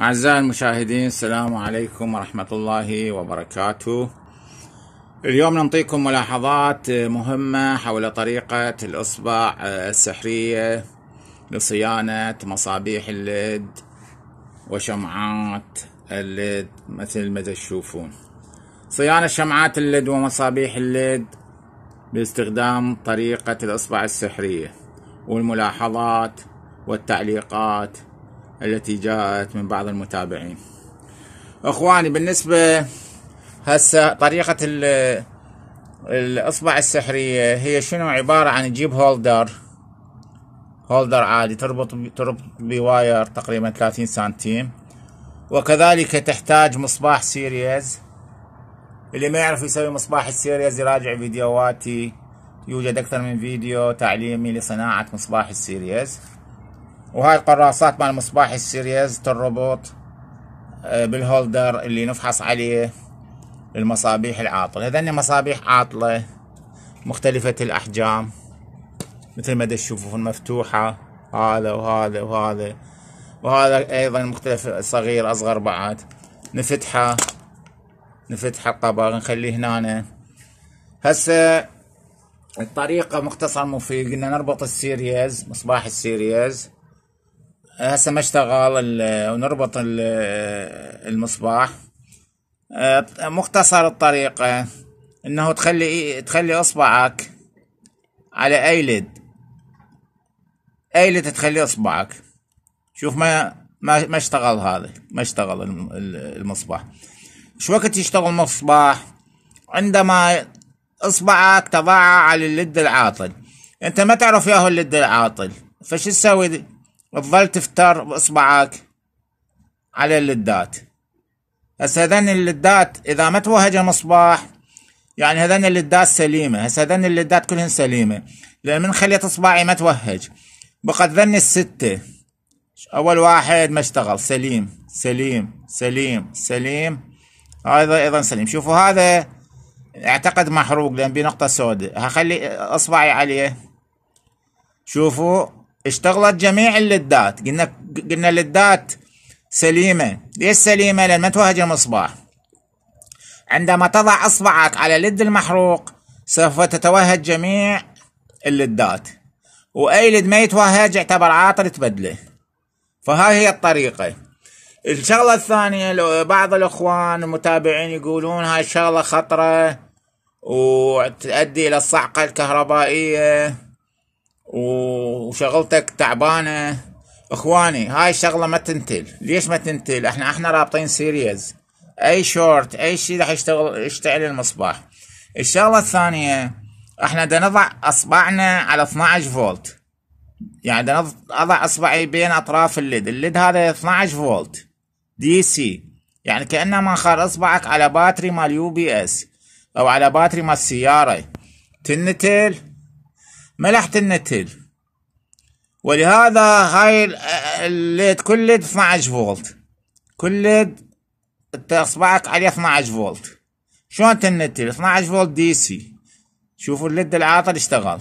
أعزائي المشاهدين السلام عليكم ورحمة الله وبركاته. اليوم نعطيكم ملاحظات مهمة حول طريقة الإصبع السحرية لصيانة مصابيح ال LED وشمعات ال LED مثل ما تشوفون. صيانة شمعات ال LED ومصابيح ال LED باستخدام طريقة الإصبع السحرية والملاحظات والتعليقات التي جاءت من بعض المتابعين. إخواني بالنسبة هسه طريقة الإصبع السحرية هي شنو؟ عبارة عن تجيب holder. holder عادي تربط تربط بواير تقريبا 30 سنتيم. وكذلك تحتاج مصباح series. اللي ما يعرف يسوي مصباح ال series يراجع فيديوهاتي يوجد أكثر من فيديو تعليمي لصناعة مصباح ال series. وهاي القراصات مال مصباح ال series تربط آه، بال holder اللي نفحص عليه المصابيح العاطلة. هذني مصابيح عاطلة مختلفة الأحجام مثل ما تشوفون مفتوحة هذا وهذا وهذا وهذا أيضا مختلف صغير أصغر بعد. نفتحه نفتح القبغ نخليه هنا. هسه الطريقة مختصر مفيد قلنا نربط ال series مصباح ال series. هسه ما اشتغل ونربط المصباح. آه، مختصر الطريقة. إنه تخلي تخلي إصبعك على أي LED. أي LED تخلي إصبعك. شوف ما ما ما اشتغل هذا ما اشتغل المصباح. شو وقت يشتغل المصباح؟ عندما إصبعك تضعه على ال LED العاطل. أنت ما تعرف ياهو ال LED العاطل. فش تسوي؟ تظل تفتر باصبعك على اللدات. هسه هذن اللدات إذا ما توهج المصباح يعني هذن اللدات سليمة هسه هذن اللدات كلهن سليمة لأن من خليت اصبعي ما توهج. بقت ذن الستة. أول واحد ما اشتغل سليم سليم سليم سليم. هذا أيضا سليم. شوفوا هذا اعتقد محروق لأن بنقطة سوداء. هخلي اصبعي عليه. شوفوا. اشتغلت جميع اللدات. قلنا قلنا اللدات سليمة. ليش سليمة؟ لأن ما توهج المصباح عندما تضع إصبعك على لد المحروق سوف تتوهج جميع اللدات. وأي LED ما يتوهج يعتبر عاطل تبدله. فهاي هي الطريقة. الشغلة الثانية بعض الإخوان المتابعين يقولون هاي الشغلة خطرة وتؤدي إلى الصعقه الكهربائية. وشغلتك تعبانة؟ إخواني هاي الشغلة ما تنتل ليش ما تنتل إحنا إحنا رابطين series أي شورت أي شيء راح يشتغل يشتعل المصباح. الشغلة الثانية إحنا بدنا نضع أصبعنا على 12 فولت. يعني بدنا أضع أصبعي بين أطراف ال LED. ال LED هذا 12 فولت. DC يعني كانما خال أصبعك على battery مال UPS أو على battery مال السياره تنتل راح تنتل ولهذا هاي ال LED كل LED 12 فولت. كل ليد انت اصبعك عليه 12 فولت. شلون تنتل 12 فولت DC. شوفوا ال LED العاطل اشتغل.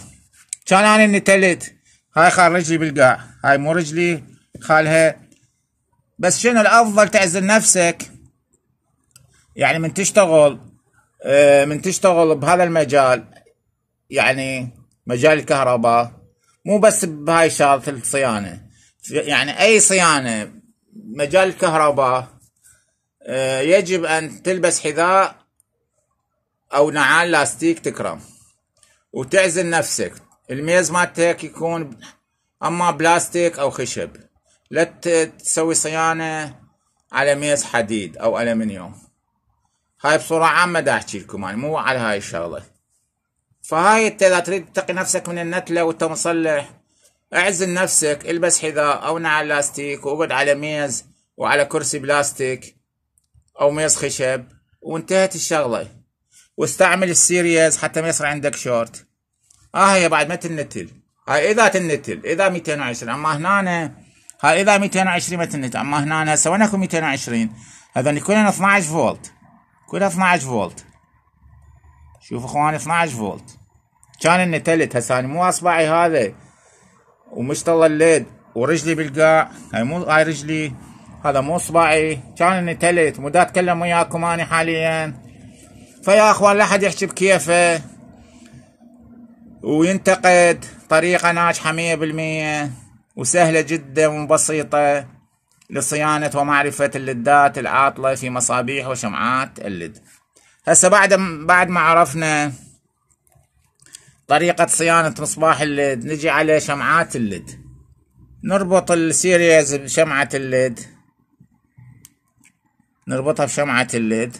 كان أنا نتلت. هاي خال رجلي بالقاع. هاي مو رجلي خالها. بس شنو الأفضل تعزل نفسك؟ يعني من تشتغل آه، من تشتغل بهذا المجال يعني مجال الكهرباء مو بس بهاي شغلة الصيانة. يعني أي صيانة مجال الكهرباء آه، يجب أن تلبس حذاء أو نعال لاستيك تكرم وتعزل نفسك. الميز مالتك يكون أما بلاستيك أو خشب. لا تسوي صيانة على ميز حديد أو ألمنيوم. هاي بصورة عامة دا أحكي لكم يعني مو على هاي الشغلة. فهاي انت اذا تريد تقي نفسك من النتلة وانت مصلح اعزل نفسك البس حذاء أو نعل لاستيك واقعد على ميز وعلى كرسي بلاستيك أو ميز خشب وانتهت الشغلة. واستعمل ال series حتى ما يصير عندك شورت. آه هي بعد ما تنتل. هاي إذا تنتل إذا 220 أما هنا هاي إذا 220 ما تنتل أما هنا هسه وين اكو 220 هذول كلهم 12 فولت. كلها 12 فولت. شوف إخواني 12 فولت. كان اني نتلت هسه مو أصبعي هذا. ومشتغل ال LED. ورجلي بالقاع. هاي مو هاي رجلي. هذا مو أصبعي. كان اني نتلت مو أتكلم وياكم اني حاليا. فيا أخوان لا أحد يحكي بكيفه وينتقد. طريقة ناجحة مية بالمية. وسهلة جدا وبسيطة. لصيانة ومعرفة اللدات العاطلة في مصابيح وشمعات ال LED هسه بعد بعد ما عرفنا طريقة صيانة مصباح ال LED. نجي على شمعات ال LED. نربط ال series بشمعة ال LED. نربطها بشمعة ال LED.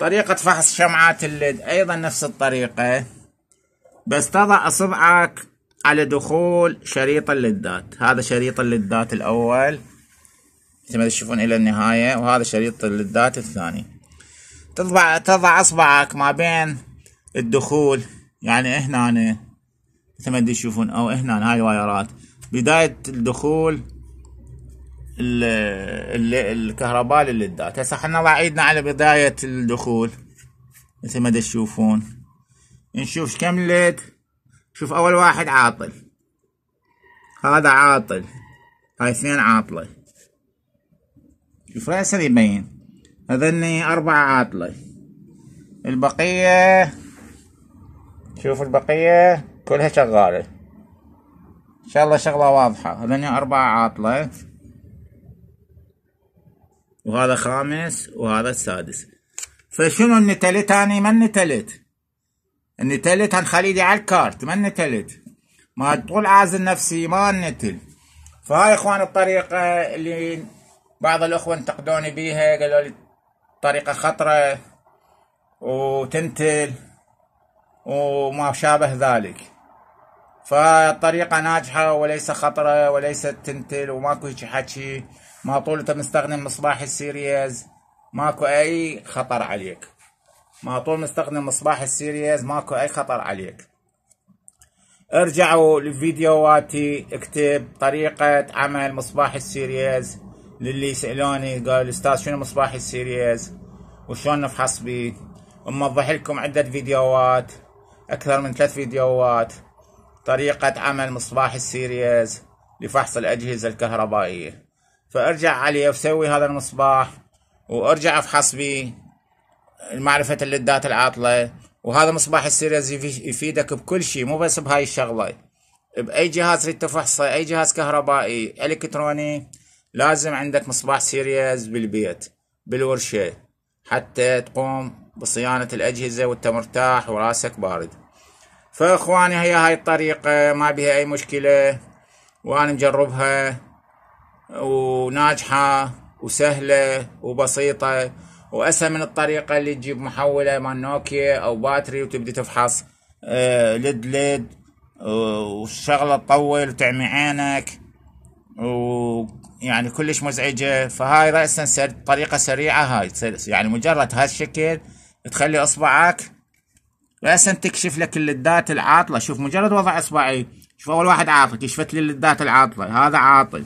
طريقة فحص شمعات ال LED. أيضا نفس الطريقة. بس تضع أصبعك على دخول شريط الليدات. هذا شريط الليدات الأول. مثل ما تشوفون إلى النهاية. وهذا شريط الليدات الثاني. تضع تضع أصبعك ما بين الدخول يعني هنا مثل ما تشوفون أو هنا هاي الوايرات بداية الدخول الكهرباء للليدات هسه خلنا نضع ايدنا على بداية الدخول مثل ما تشوفون نشوف كم ليد شوف أول واحد عاطل. هذا عاطل. هاي اثنين عاطلة. شوف رأسه يبين هذني أربعة عاطلة. البقية شوف البقية كلها شغالة. إن شاء الله شغلة واضحة. هذني أربعة عاطلة. وهذا خامس وهذا السادس. فشنو النتلت اني ما النتلت النتلت هنخليه على الكارت. ما النتلت ما طول عازل نفسي ما النتل فهاي إخوان الطريقة اللي بعض الأخوة انتقدوني بيها قالوا لي طريقة خطرة وتنتل. وما شابه ذلك. فالطريقة ناجحة وليس خطرة وليست تنتل وماكو هيك حكي. ما طول مستخدم مصباح ال series ماكو أي خطر عليك. ما طول مستخدم مصباح ال series ماكو أي خطر عليك. ارجعوا لفيديوهاتي اكتب طريقة عمل مصباح ال series للي يسألوني قال أستاذ شنو مصباح ال series؟ وشلون نفحص بيه؟ وموضح لكم عدة فيديوهات. أكثر من ثلاث فيديوهات طريقة عمل مصباح ال series لفحص الأجهزة الكهربائية. فأرجع عليه وسوي هذا المصباح وأرجع أفحص به معرفة ال LED ات العاطلة. وهذا مصباح ال series يفيدك بكل شيء مو بس بهاي الشغلة. بأي جهاز تريد تفحصه أي جهاز كهربائي إلكتروني لازم عندك مصباح series بالبيت بالورشة حتى تقوم بصيانة الأجهزة وانت مرتاح وراسك بارد. فإخواني هي هاي الطريقة ما بها أي مشكلة. وأنا مجربها وناجحة وسهلة وبسيطة. وأسهل من الطريقة اللي تجيب محولة مال نوكيا أو باتري وتبدي تفحص آه، لد لد والشغلة تطول وتعمي عينك ويعني كلش مزعجة. فهاي رأسا. طريقة سريعة هاي يعني مجرد هالشكل تخلي اصبعك رأسا تكشف لك اللدات العاطلة. شوف مجرد وضع اصبعي شوف أول واحد عاطل كشفت لي اللدات العاطلة هذا عاطل.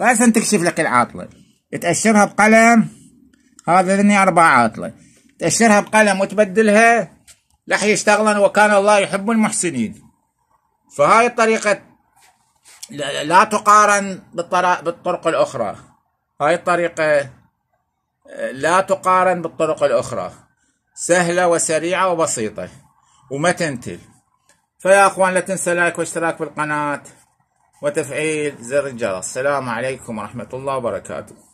رأسا تكشف لك العاطلة. تأشرها بقلم هذا ذني أربع عاطلة. تأشرها بقلم وتبدلها راح يشتغلن وكان الله يحب المحسنين. فهاي الطريقة لا تقارن بالطرق الأخرى. هاي الطريقة لا تقارن بالطرق الأخرى. سهلة وسريعة وبسيطة. وما تنتل فيا أخوان لا تنسى لايك واشتراك بالقناة وتفعيل زر الجرس. السلام عليكم ورحمة الله وبركاته.